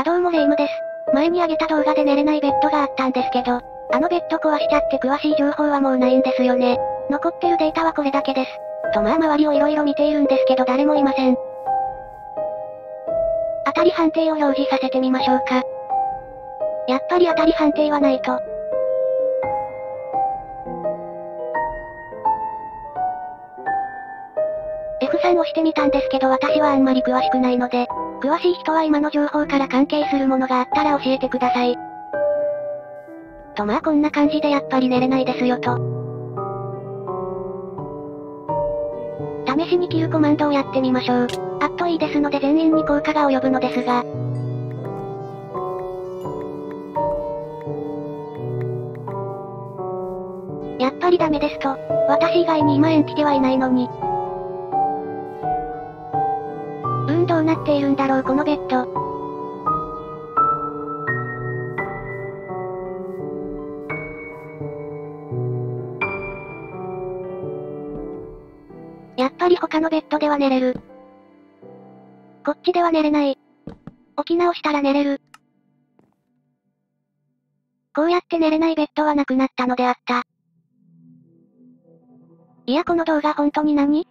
あどうもレイムです。前に上げた動画で寝れないベッドがあったんですけど、あのベッド壊しちゃって詳しい情報はもうないんですよね。残ってるデータはこれだけです。とまあ周りを色々見ているんですけど誰もいません。当たり判定を表示させてみましょうか。やっぱり当たり判定はないと。F3 押してみたんですけど私はあんまり詳しくないので、詳しい人は今の情報から関係するものがあったら教えてください。とまあこんな感じでやっぱり寝れないですよと。試しに切るコマンドをやってみましょう。あっといいですので全員に効果が及ぶのですが。やっぱりダメですと。私以外に今エンティテはいないのに。どうなっているんだろうこのベッド。やっぱり他のベッドでは寝れる。こっちでは寝れない。起き直したら寝れる。こうやって寝れないベッドはなくなったのであった。いやこの動画本当に何？